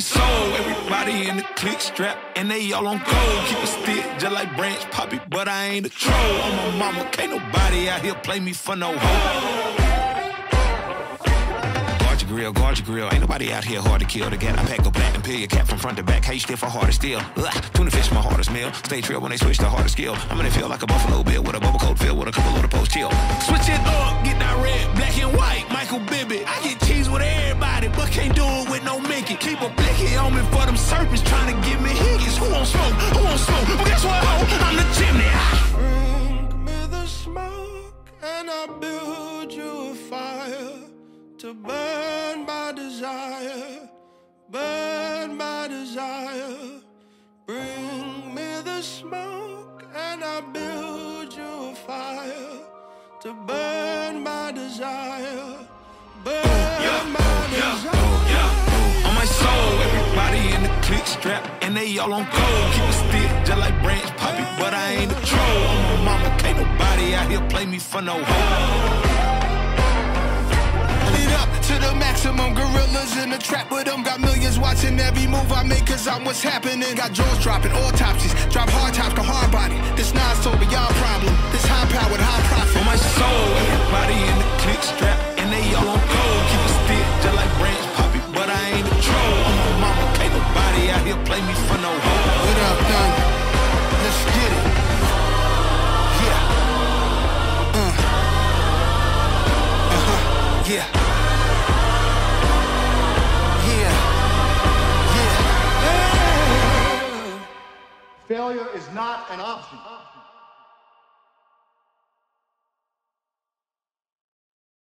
soul. Everybody in the click strap, and they all on gold. Keep a stick just like Branch Poppy, but I ain't a troll. On my mama, can't nobody out here play me for no hoe grill, guard your grill. Ain't nobody out here hard to kill. The gat I pack go black and peel your cap from front to back. Hey, still for harder steel. Ugh, tuna fish my hardest meal. Stay trail when they switch to harder skill. I'm gonna feel like a buffalo bill with a bubble coat filled with a couple of the post chill. Switch it up, get that red, black and white. Michael Bibby. I get cheese with everybody, but can't do it. On me for them serpents trying to give me hickeys. Who won't smoke? Who won't smoke? Well, guess what, ho? I'm the chimney. Bring me the smoke and I build you a fire to burn my desire, burn my desire. Bring me the smoke and I'll build you a fire to burn my desire, burn yeah, my oh, desire. Strap and they all on gold. Keep a stick just like Branch Poppy, but I ain't a troll. On my mama, can't nobody out here play me for no hoe to the maximum. Gorillas in the trap with them. Got millions watching every move I make cause I'm what's happening. Got jaws dropping, autopsies. Drop hard tops to hard body. This Failure is not an option.